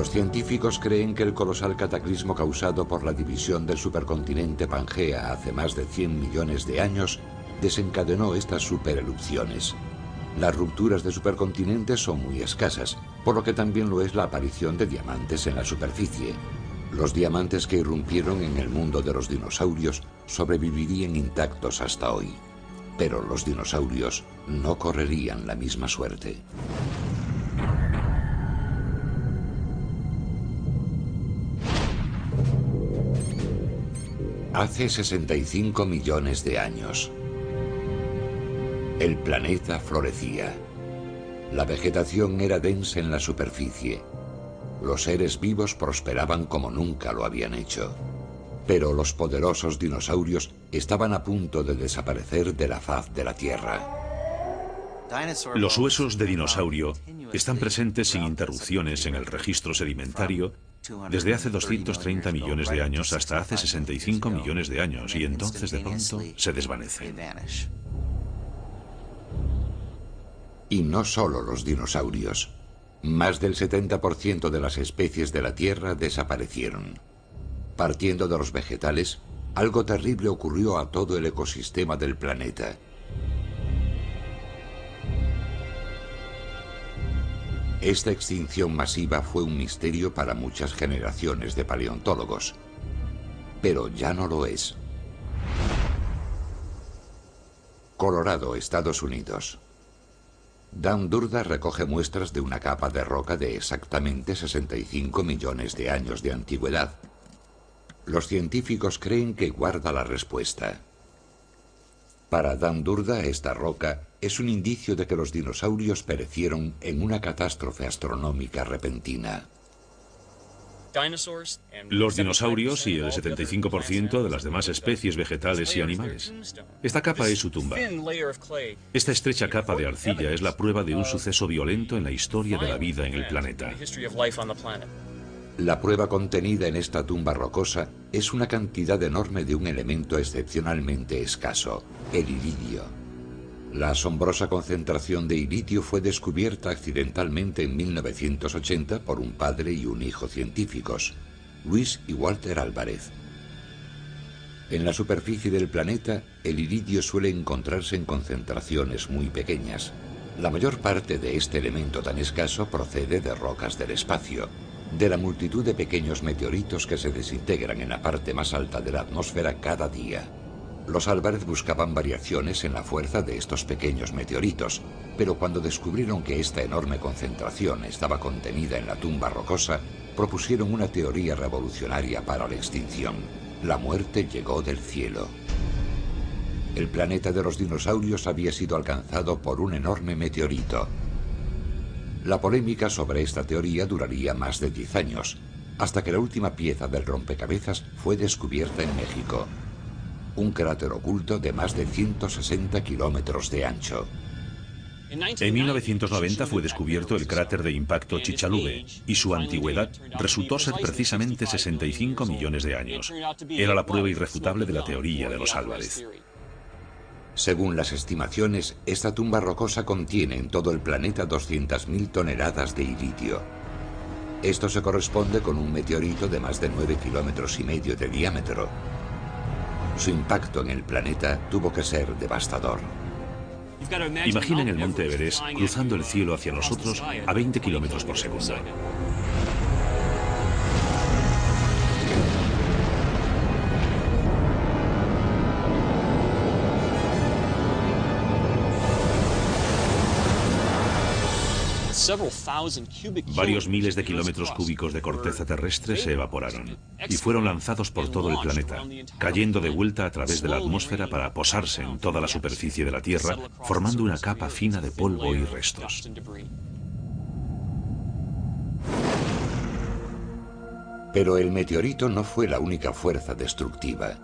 Los científicos creen que el colosal cataclismo causado por la división del supercontinente Pangea hace más de 100 millones de años desencadenó estas supererupciones. Las rupturas de supercontinentes son muy escasas, por lo que también lo es la aparición de diamantes en la superficie. Los diamantes que irrumpieron en el mundo de los dinosaurios sobrevivirían intactos hasta hoy. Pero los dinosaurios no correrían la misma suerte. Hace 65 millones de años, el planeta florecía. La vegetación era densa en la superficie. Los seres vivos prosperaban como nunca lo habían hecho. Pero los poderosos dinosaurios estaban a punto de desaparecer de la faz de la Tierra. Los huesos de dinosaurio están presentes sin interrupciones en el registro sedimentario desde hace 230 millones de años hasta hace 65 millones de años y entonces de pronto se desvanece. Y no solo los dinosaurios. Más del 70% de las especies de la Tierra desaparecieron. Partiendo de los vegetales, algo terrible ocurrió a todo el ecosistema del planeta. Esta extinción masiva fue un misterio para muchas generaciones de paleontólogos, pero ya no lo es. Colorado, Estados Unidos. Dan Durda recoge muestras de una capa de roca de exactamente 65 millones de años de antigüedad. Los científicos creen que guarda la respuesta. Para Dan Durda, esta roca es un indicio de que los dinosaurios perecieron en una catástrofe astronómica repentina. Los dinosaurios y el 75% de las demás especies vegetales y animales. Esta capa es su tumba. Esta estrecha capa de arcilla es la prueba de un suceso violento en la historia de la vida en el planeta. La prueba contenida en esta tumba rocosa es una cantidad enorme de un elemento excepcionalmente escaso, el iridio. La asombrosa concentración de iridio fue descubierta accidentalmente en 1980 por un padre y un hijo científicos, Luis y Walter Álvarez. En la superficie del planeta, el iridio suele encontrarse en concentraciones muy pequeñas. La mayor parte de este elemento tan escaso procede de rocas del espacio, de la multitud de pequeños meteoritos que se desintegran en la parte más alta de la atmósfera cada día. Los Álvarez buscaban variaciones en la fuerza de estos pequeños meteoritos, pero cuando descubrieron que esta enorme concentración estaba contenida en la tumba rocosa, propusieron una teoría revolucionaria para la extinción. La muerte llegó del cielo. El planeta de los dinosaurios había sido alcanzado por un enorme meteorito. La polémica sobre esta teoría duraría más de 10 años, hasta que la última pieza del rompecabezas fue descubierta en México un cráter oculto de más de 160 kilómetros de ancho. En 1990 fue descubierto el cráter de impacto Chicxulub y su antigüedad resultó ser precisamente 65 millones de años. Era la prueba irrefutable de la teoría de los Álvarez. Según las estimaciones, esta tumba rocosa contiene en todo el planeta 200.000 toneladas de iridio. Esto se corresponde con un meteorito de más de 9 kilómetros y medio de diámetro, su impacto en el planeta tuvo que ser devastador. Imaginen el monte Everest cruzando el cielo hacia nosotros a 20 kilómetros por segundo. Varios miles de kilómetros cúbicos de corteza terrestre se evaporaron y fueron lanzados por todo el planeta, cayendo de vuelta a través de la atmósfera para posarse en toda la superficie de la Tierra, formando una capa fina de polvo y restos. Pero el meteorito no fue la única fuerza destructiva.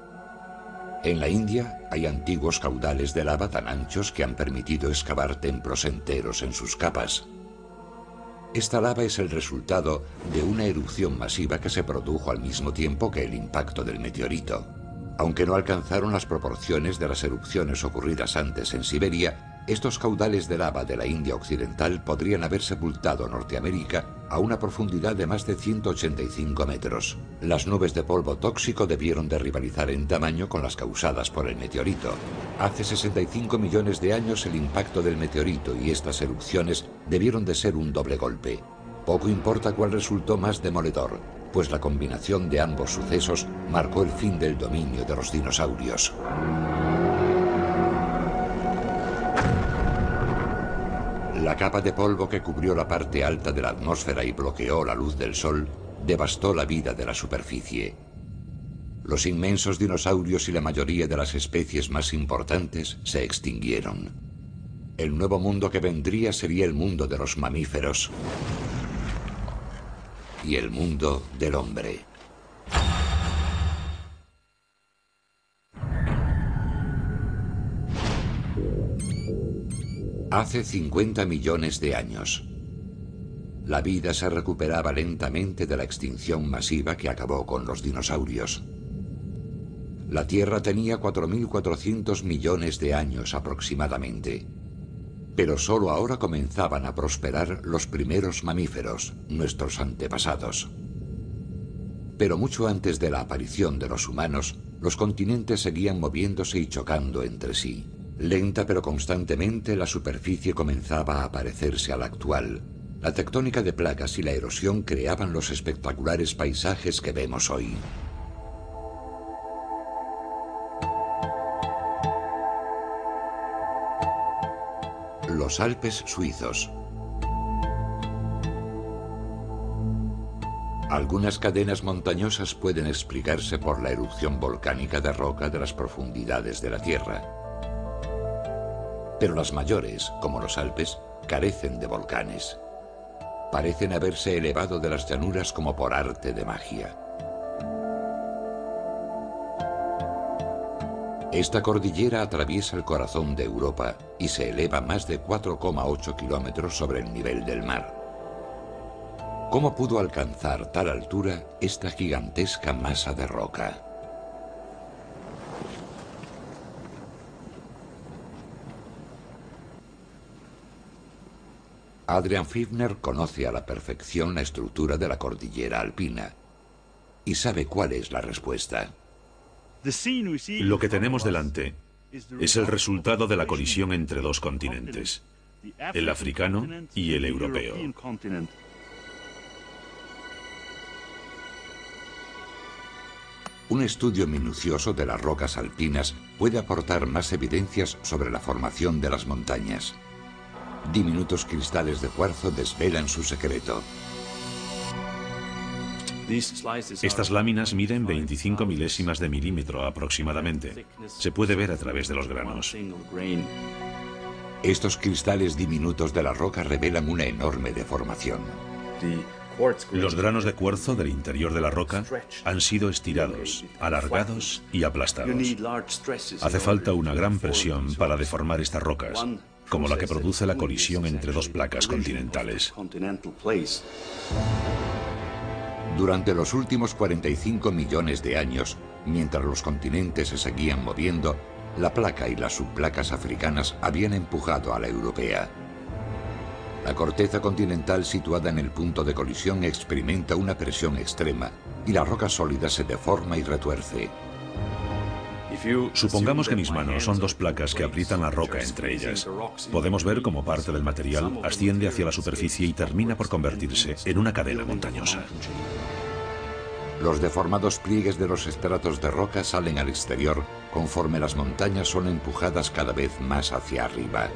En la India hay antiguos caudales de lava tan anchos que han permitido excavar templos enteros en sus capas. Esta lava es el resultado de una erupción masiva que se produjo al mismo tiempo que el impacto del meteorito. Aunque no alcanzaron las proporciones de las erupciones ocurridas antes en Siberia, estos caudales de lava de la India Occidental podrían haber sepultado Norteamérica a una profundidad de más de 185 metros. Las nubes de polvo tóxico debieron de rivalizar en tamaño con las causadas por el meteorito. Hace 65 millones de años el impacto del meteorito y estas erupciones debieron de ser un doble golpe. Poco importa cuál resultó más demoledor, pues la combinación de ambos sucesos marcó el fin del dominio de los dinosaurios. La capa de polvo que cubrió la parte alta de la atmósfera y bloqueó la luz del sol devastó la vida de la superficie. Los inmensos dinosaurios y la mayoría de las especies más importantes se extinguieron. El nuevo mundo que vendría sería el mundo de los mamíferos y el mundo del hombre. Hace 50 millones de años. La vida se recuperaba lentamente de la extinción masiva que acabó con los dinosaurios. La Tierra tenía 4.400 millones de años aproximadamente. Pero solo ahora comenzaban a prosperar los primeros mamíferos, nuestros antepasados. Pero mucho antes de la aparición de los humanos, los continentes seguían moviéndose y chocando entre sí. Lenta pero constantemente la superficie comenzaba a parecerse a la actual. La tectónica de placas y la erosión creaban los espectaculares paisajes que vemos hoy. Los Alpes suizos. Algunas cadenas montañosas pueden explicarse por la erupción volcánica de roca de las profundidades de la Tierra. Pero las mayores, como los Alpes, carecen de volcanes. Parecen haberse elevado de las llanuras como por arte de magia. Esta cordillera atraviesa el corazón de Europa y se eleva más de 4,8 kilómetros sobre el nivel del mar. ¿Cómo pudo alcanzar tal altura esta gigantesca masa de roca? Adrian Fifner conoce a la perfección la estructura de la cordillera alpina y sabe cuál es la respuesta. Lo que tenemos delante es el resultado de la colisión entre dos continentes, el africano y el europeo. Un estudio minucioso de las rocas alpinas puede aportar más evidencias sobre la formación de las montañas. Diminutos cristales de cuarzo desvelan su secreto. Estas láminas miden 25 milésimas de milímetro aproximadamente. Se puede ver a través de los granos. Estos cristales diminutos de la roca revelan una enorme deformación. Los granos de cuarzo del interior de la roca han sido estirados, alargados y aplastados. Hace falta una gran presión para deformar estas rocas, como la que produce la colisión entre dos placas continentales. Durante los últimos 45 millones de años, mientras los continentes se seguían moviendo, la placa y las subplacas africanas habían empujado a la europea. La corteza continental situada en el punto de colisión experimenta una presión extrema y la roca sólida se deforma y retuerce. Supongamos que mis manos son dos placas que aprietan la roca entre ellas. Podemos ver cómo parte del material asciende hacia la superficie y termina por convertirse en una cadena montañosa. Los deformados pliegues de los estratos de roca salen al exterior conforme las montañas son empujadas cada vez más hacia arriba.